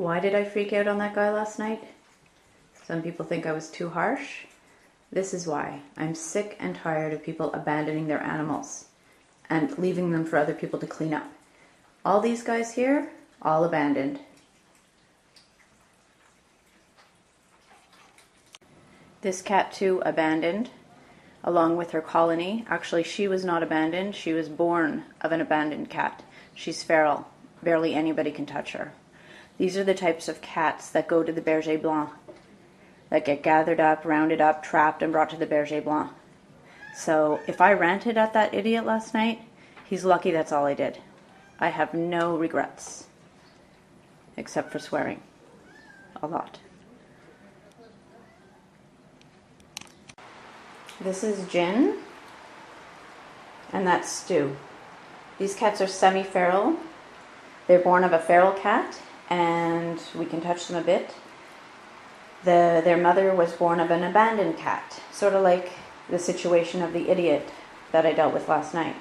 Why did I freak out on that guy last night? Some people think I was too harsh. This is why. I'm sick and tired of people abandoning their animals and leaving them for other people to clean up. All these guys here, all abandoned. This cat too abandoned, along with her colony. Actually, she was not abandoned. She was born of an abandoned cat. She's feral. Barely anybody can touch her. These are the types of cats that go to the Berger Blanc, that get gathered up, rounded up, trapped, and brought to the Berger Blanc. So if I ranted at that idiot last night, he's lucky that's all I did. I have no regrets, except for swearing a lot. This is Jin, and that's Stu. These cats are semi feral. They're born of a feral cat, and we can touch them a bit. The, their mother was born of an abandoned cat, sort of like the situation of the idiot that I dealt with last night.